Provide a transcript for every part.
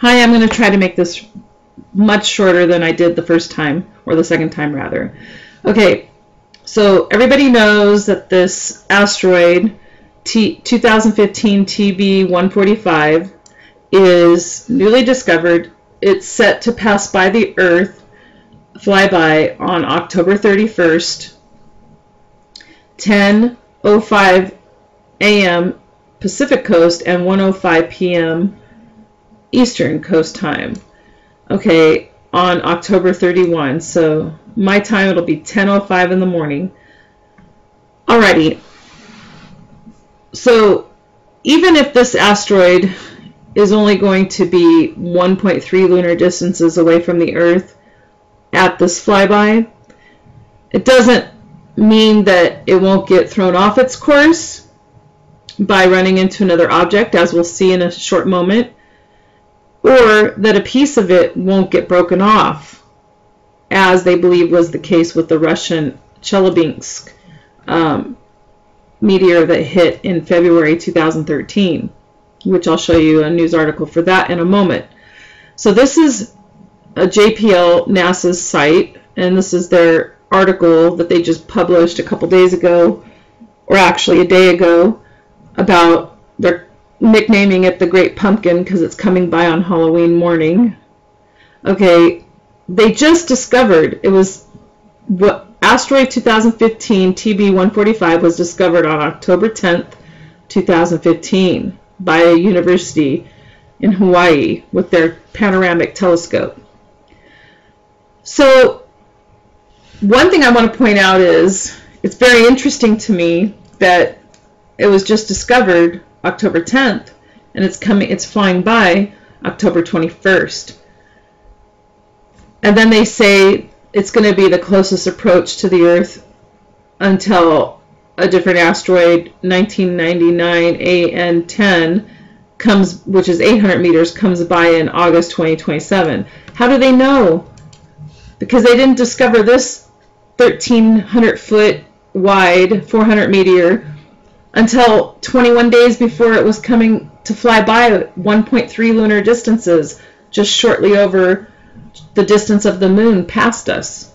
Hi, I'm going to try to make this much shorter than I did the first time, or the second time rather. Okay, so everybody knows that this asteroid, T 2015 TB 145, is newly discovered. It's set to pass by the Earth flyby on October 31st, 10:05 a.m. Pacific Coast and 1:05 p.m. Eastern Coast time. Okay, on October 31. So my time it'll be 10:05 in the morning. Alrighty. So even if this asteroid is only going to be 1.3 lunar distances away from the Earth at this flyby, it doesn't mean that it won't get thrown off its course by running into another object, as we'll see in a short moment, or that a piece of it won't get broken off, as they believe was the case with the Russian Chelyabinsk um, meteor that hit in February 2013, which I'll show you a news article for that in a moment. So this is a JPL NASA's site, and this is their article that they just published a couple days ago, or actually a day ago, about they're nicknaming it the Great Pumpkin because it's coming by on Halloween morning. Okay, they just discovered it was what asteroid 2015 TB145 was discovered on October 10th, 2015 by a university in Hawaii with their panoramic telescope. So one thing I want to point out is it's very interesting to me that it was just discovered October 10th and it's coming it's flying by October 21st. And then they say it's going to be the closest approach to the Earth until a different asteroid 1999 AN10 comes which is 800 meters comes by in August 2027. How do they know? Because they didn't discover this 1300 foot wide 400 meteor until 21 days before it was coming to fly by 1.3 lunar distances just shortly over the distance of the moon past us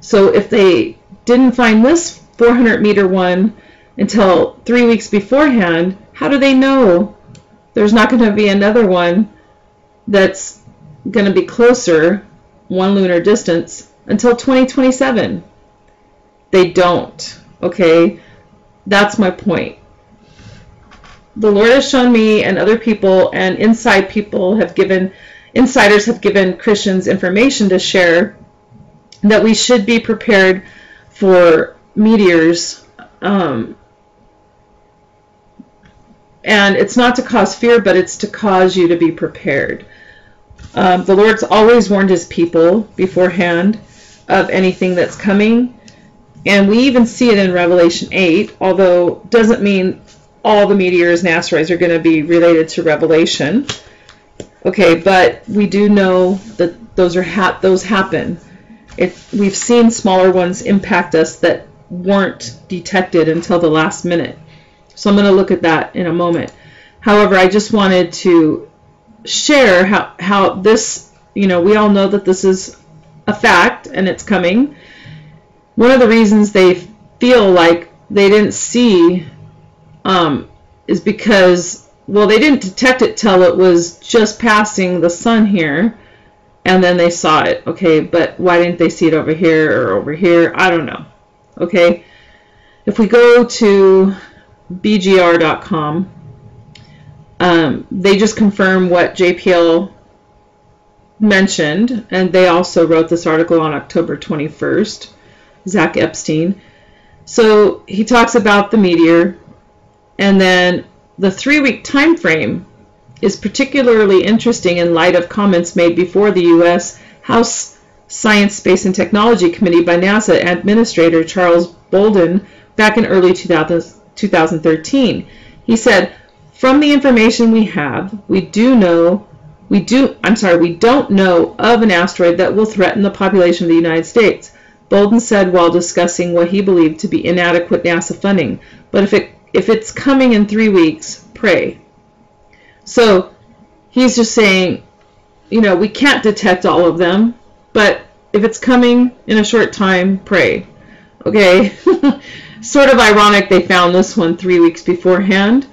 so if they didn't find this 400 meter one until three weeks beforehand how do they know there's not going to be another one that's going to be closer one lunar distance until 2027. They don't. Okay? That's my point. The Lord has shown me and other people and inside people have given insiders have given Christians information to share that we should be prepared for meteors um, and it's not to cause fear but it's to cause you to be prepared um, the Lord's always warned his people beforehand of anything that's coming. And we even see it in Revelation 8, although doesn't mean all the meteors and asteroids are going to be related to Revelation. Okay, but we do know that those are ha- those happen. If we've seen smaller ones impact us that weren't detected until the last minute. So I'm going to look at that in a moment. However, I just wanted to share how how this, you know, we all know that this is a fact and it's coming. One of the reasons they feel like they didn't see um, is because, well, they didn't detect it till it was just passing the sun here, and then they saw it. Okay, but why didn't they see it over here or over here? I don't know. Okay, if we go to bgr.com, um, they just confirm what JPL mentioned, and they also wrote this article on October 21st, Zach Epstein. So he talks about the meteor, and then the three-week time frame is particularly interesting in light of comments made before the U.S. House Science, Space, and Technology Committee by NASA Administrator Charles Bolden back in early 2000, 2013. He said, from the information we have, we do know we do, I'm sorry, we don't know of an asteroid that will threaten the population of the United States. Bolden said while discussing what he believed to be inadequate NASA funding. But if it if it's coming in three weeks, pray. So he's just saying you know, we can't detect all of them, but if it's coming in a short time, pray. Okay. sort of ironic they found this one three weeks beforehand.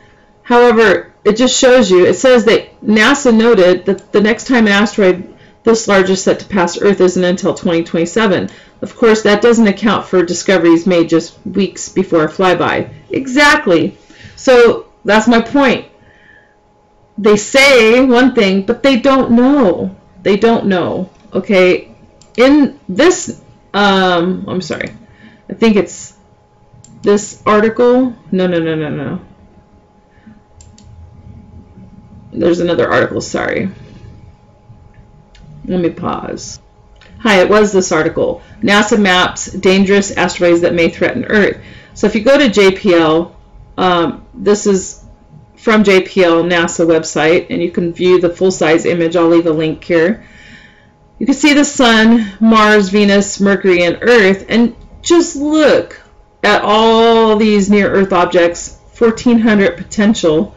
However, it just shows you, it says that NASA noted that the next time an asteroid this large is set to pass Earth isn't until 2027. Of course, that doesn't account for discoveries made just weeks before a flyby. Exactly. So that's my point. They say one thing, but they don't know. They don't know. Okay. In this, um, I'm sorry. I think it's this article. No, no, no, no, no. There's another article. Sorry. Let me pause. Hi, it was this article. NASA maps dangerous asteroids that may threaten Earth. So if you go to JPL, um, this is from JPL NASA website, and you can view the full-size image. I'll leave a link here. You can see the Sun, Mars, Venus, Mercury, and Earth, and just look at all these near-Earth objects, 1,400 potential,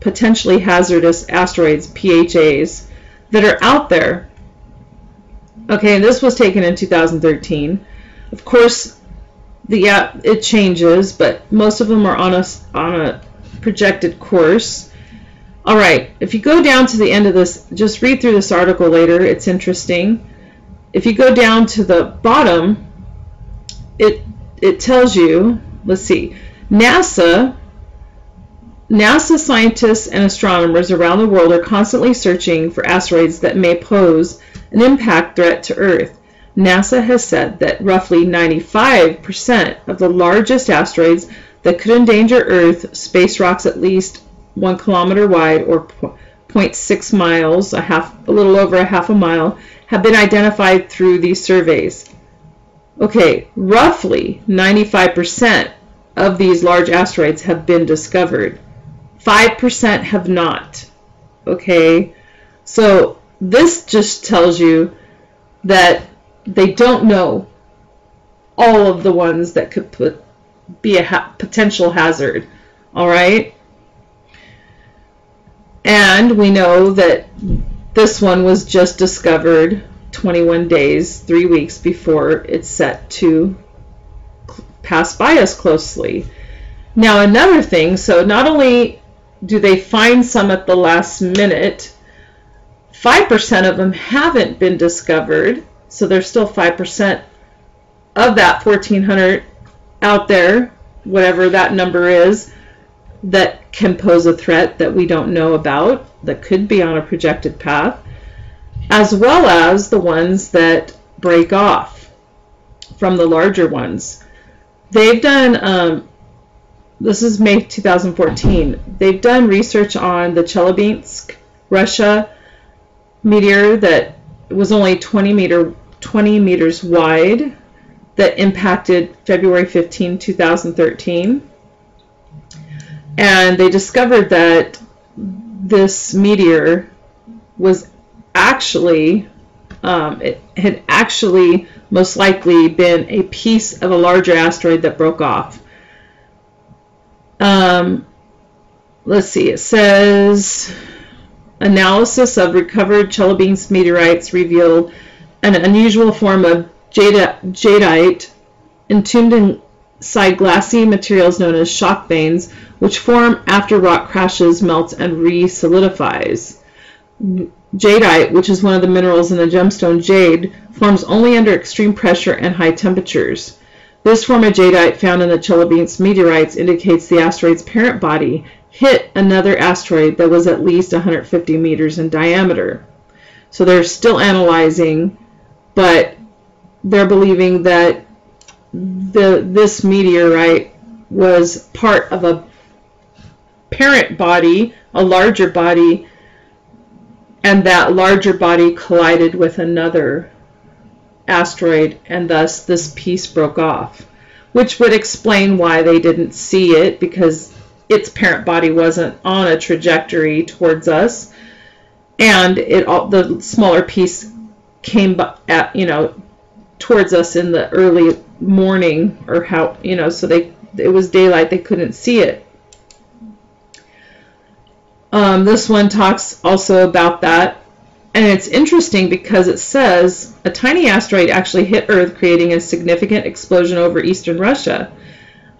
potentially hazardous asteroids, PHAs, that are out there Okay, and this was taken in 2013. Of course, the yeah, it changes, but most of them are on a on a projected course. All right, if you go down to the end of this, just read through this article later. It's interesting. If you go down to the bottom, it it tells you. Let's see, NASA. NASA scientists and astronomers around the world are constantly searching for asteroids that may pose an impact threat to Earth. NASA has said that roughly 95% of the largest asteroids that could endanger Earth, space rocks at least one kilometer wide or 0.6 miles, a half, a little over a half a mile, have been identified through these surveys. Okay, roughly 95% of these large asteroids have been discovered. 5% have not. Okay, so this just tells you that they don't know all of the ones that could put, be a ha potential hazard. All right? And we know that this one was just discovered 21 days, three weeks before it's set to pass by us closely. Now, another thing so not only do they find some at the last minute, 5% of them haven't been discovered, so there's still 5% of that 1400 out there, whatever that number is, that can pose a threat that we don't know about, that could be on a projected path, as well as the ones that break off from the larger ones. They've done, um, this is May 2014, they've done research on the Chelyabinsk, Russia, meteor that was only 20 meter 20 meters wide that impacted February 15, 2013. And they discovered that this meteor was actually, um, it had actually most likely been a piece of a larger asteroid that broke off. Um, let's see, it says Analysis of recovered Chelyabinsk meteorites revealed an unusual form of jadeite entombed inside glassy materials known as shock veins, which form after rock crashes, melts, and re-solidifies. Jadeite, which is one of the minerals in the gemstone jade, forms only under extreme pressure and high temperatures. This form of jadeite found in the Chelyabinsk meteorites indicates the asteroid's parent body hit another asteroid that was at least 150 meters in diameter. So they're still analyzing, but they're believing that the this meteorite was part of a parent body, a larger body, and that larger body collided with another asteroid, and thus this piece broke off, which would explain why they didn't see it because its parent body wasn't on a trajectory towards us, and it all the smaller piece came at you know towards us in the early morning or how you know so they it was daylight they couldn't see it. Um, this one talks also about that And it's interesting because it says a tiny asteroid actually hit Earth, creating a significant explosion over eastern Russia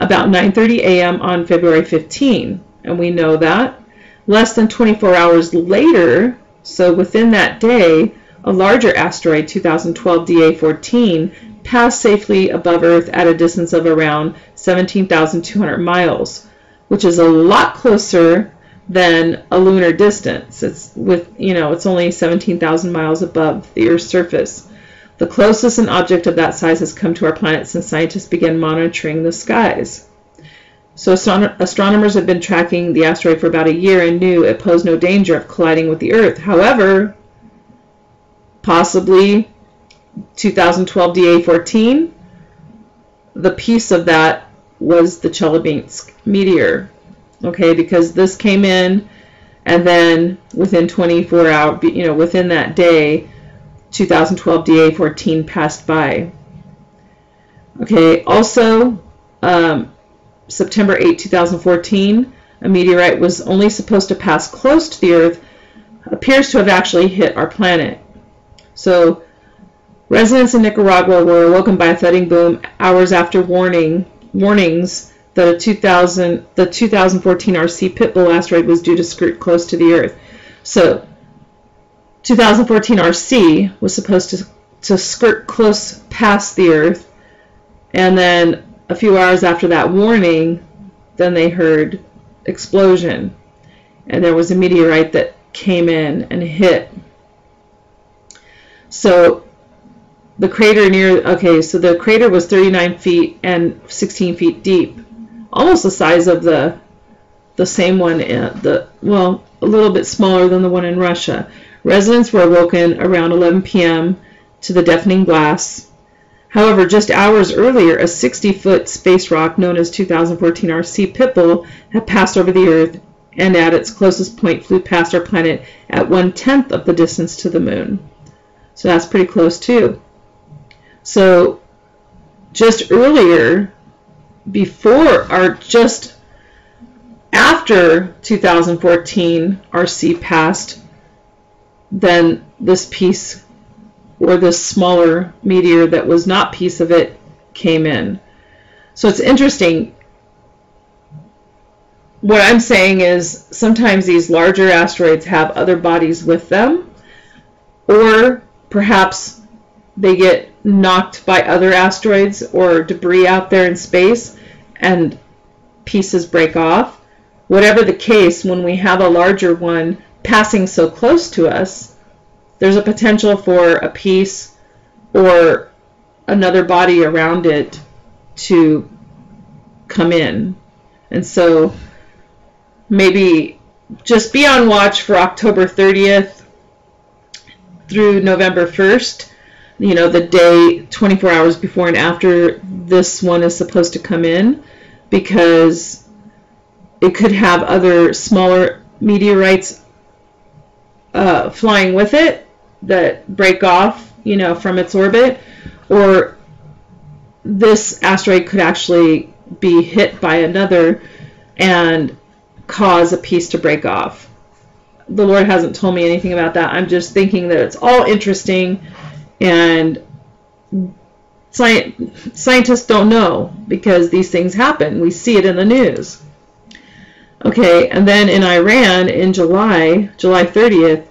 about 9:30 a.m. on February 15. And we know that less than 24 hours later, so within that day, a larger asteroid, 2012 DA14, passed safely above Earth at a distance of around 17,200 miles, which is a lot closer than a lunar distance. It's with, you know, it's only 17,000 miles above the Earth's surface. The closest an object of that size has come to our planet since scientists began monitoring the skies. So astronomers have been tracking the asteroid for about a year and knew it posed no danger of colliding with the Earth. However, possibly 2012 DA14, the piece of that was the Chelyabinsk meteor. Okay, because this came in and then within 24 hours, you know, within that day, 2012 DA14 passed by. Okay, also, um, September 8, 2014, a meteorite was only supposed to pass close to the Earth, appears to have actually hit our planet. So, residents in Nicaragua were awoken by a thudding boom hours after warning warnings a 2000 the 2014 RC Pitbull asteroid was due to skirt close to the Earth. So, 2014 RC was supposed to to skirt close past the Earth, and then a few hours after that warning, then they heard explosion, and there was a meteorite that came in and hit. So the crater near okay, so the crater was 39 feet and 16 feet deep, almost the size of the the same one in the well a little bit smaller than the one in Russia. Residents were awoken around 11 p.m. to the deafening blasts However, just hours earlier, a 60-foot space rock known as 2014 RC Pitbull had passed over the Earth and at its closest point flew past our planet at one-tenth of the distance to the moon. So that's pretty close too. So just earlier, before or just after 2014 RC passed, then this piece or this smaller meteor that was not piece of it came in. So it's interesting. What I'm saying is sometimes these larger asteroids have other bodies with them, or perhaps they get knocked by other asteroids or debris out there in space and pieces break off. Whatever the case, when we have a larger one passing so close to us, there's a potential for a piece or another body around it to come in. And so maybe just be on watch for October 30th through November 1st. You know, the day 24 hours before and after this one is supposed to come in because it could have other smaller meteorites uh, flying with it that break off, you know, from its orbit, or this asteroid could actually be hit by another and cause a piece to break off. The Lord hasn't told me anything about that. I'm just thinking that it's all interesting and sci- scientists don't know because these things happen. We see it in the news. Okay, and then in Iran in July, July 30th,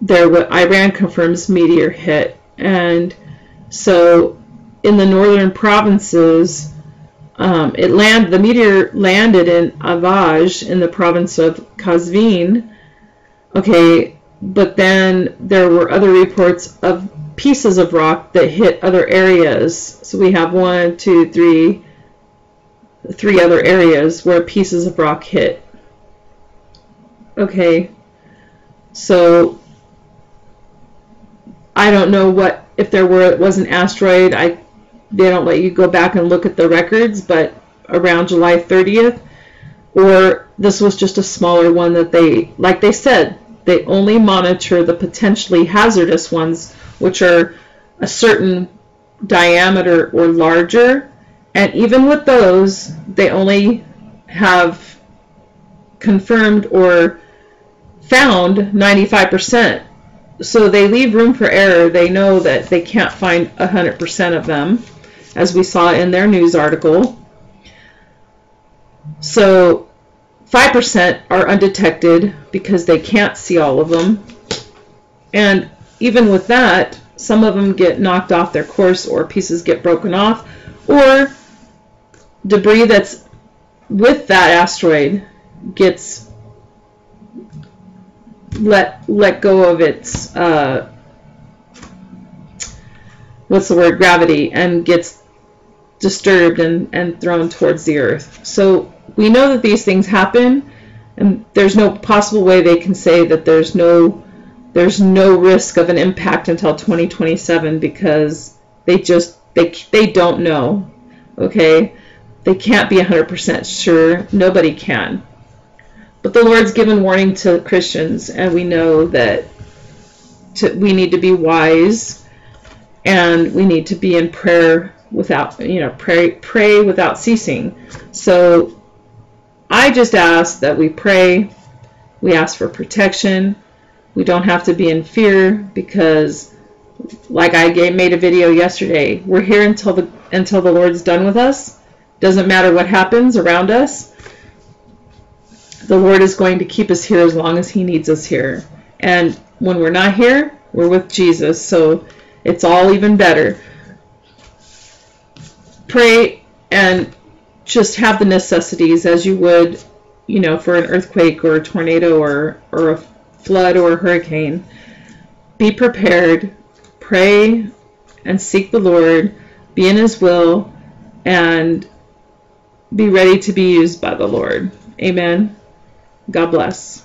there Iran confirms meteor hit, and so in the northern provinces, um, it land the meteor landed in Avaj in the province of Qazvin. Okay, but then there were other reports of pieces of rock that hit other areas. So we have one, two, three, three other areas where pieces of rock hit. Okay, so I don't know what if there were was an asteroid. I they don't let you go back and look at the records, but around July 30th, or this was just a smaller one that they, like they said, they only monitor the potentially hazardous ones, which are a certain diameter or larger. And even with those, they only have confirmed or found 95% so they leave room for error. They know that they can't find 100% of them, as we saw in their news article. So 5% are undetected because they can't see all of them. And even with that, some of them get knocked off their course or pieces get broken off or debris that's with that asteroid gets let let go of its uh, what's the word gravity and gets disturbed and, and thrown towards the earth. So we know that these things happen and there's no possible way they can say that there's no there's no risk of an impact until 2027 because they just they they don't know. Okay? They can't be 100% sure. Nobody can. But the Lord's given warning to Christians, and we know that to, we need to be wise and we need to be in prayer without, you know, pray, pray without ceasing. So I just ask that we pray, we ask for protection. We don't have to be in fear because, like I gave, made a video yesterday, we're here until the until the Lord's done with us. Doesn't matter what happens around us the Lord is going to keep us here as long as He needs us here. And when we're not here, we're with Jesus. So it's all even better. Pray and just have the necessities as you would, you know, for an earthquake or a tornado or, or a flood or a hurricane. Be prepared. Pray and seek the Lord. Be in His will and be ready to be used by the Lord. Amen. God bless.